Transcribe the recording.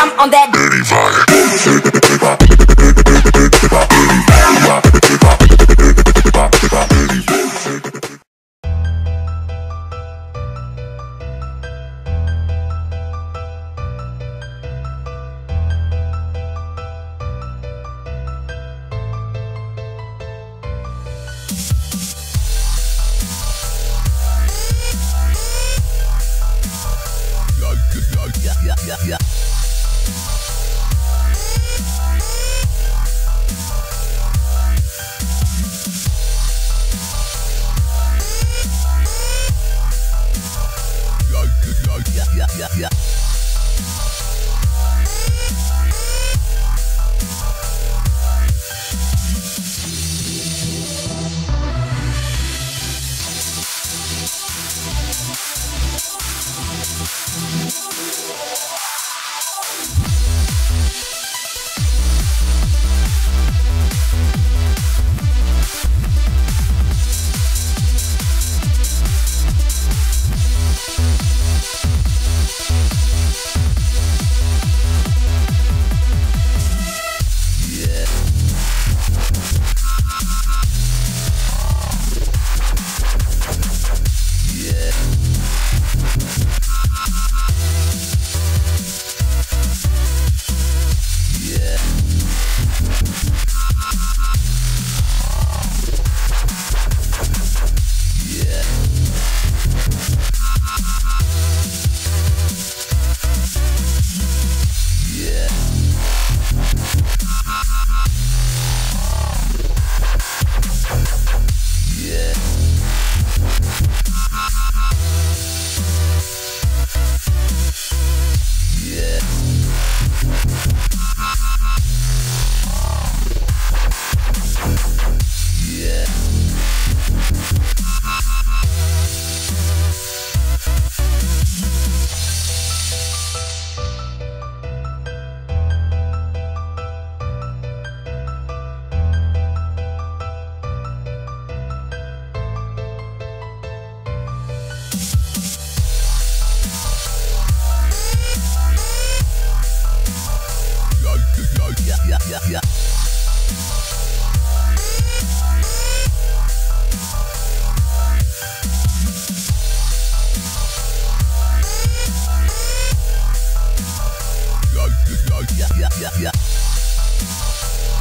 dump on that dirty fire. yeah. よいしょ! yeah, yeah, yeah.